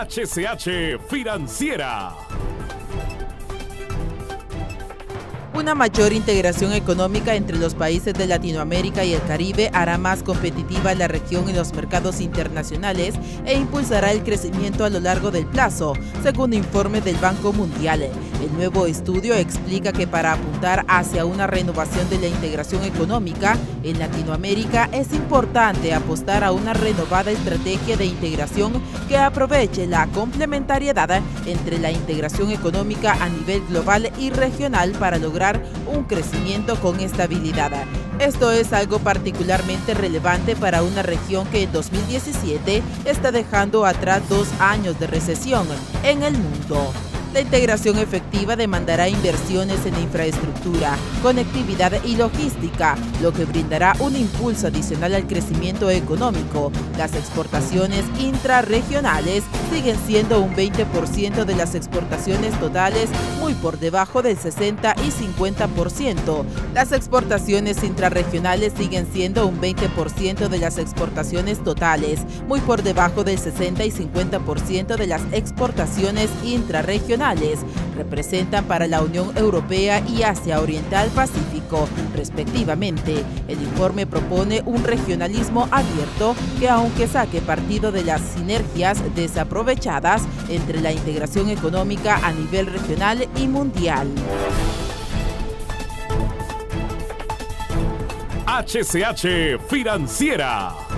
HCH Financiera. Una mayor integración económica entre los países de Latinoamérica y el Caribe hará más competitiva la región en los mercados internacionales e impulsará el crecimiento a lo largo del plazo, según informe del Banco Mundial. El nuevo estudio explica que para apuntar hacia una renovación de la integración económica en Latinoamérica es importante apostar a una renovada estrategia de integración que aproveche la complementariedad entre la integración económica a nivel global y regional para lograr un crecimiento con estabilidad. Esto es algo particularmente relevante para una región que en 2017 está dejando atrás dos años de recesión en el mundo. La integración efectiva demandará inversiones en infraestructura, conectividad y logística, lo que brindará un impulso adicional al crecimiento económico. Las exportaciones intrarregionales siguen siendo un 20% de las exportaciones totales, muy por debajo del 60 y 50%. Las exportaciones intrarregionales siguen siendo un 20% de las exportaciones totales, muy por debajo del 60 y 50% de las exportaciones intrarregionales representan para la Unión Europea y Asia Oriental Pacífico, respectivamente. El informe propone un regionalismo abierto que aunque saque partido de las sinergias desaprovechadas entre la integración económica a nivel regional y mundial. HCH Financiera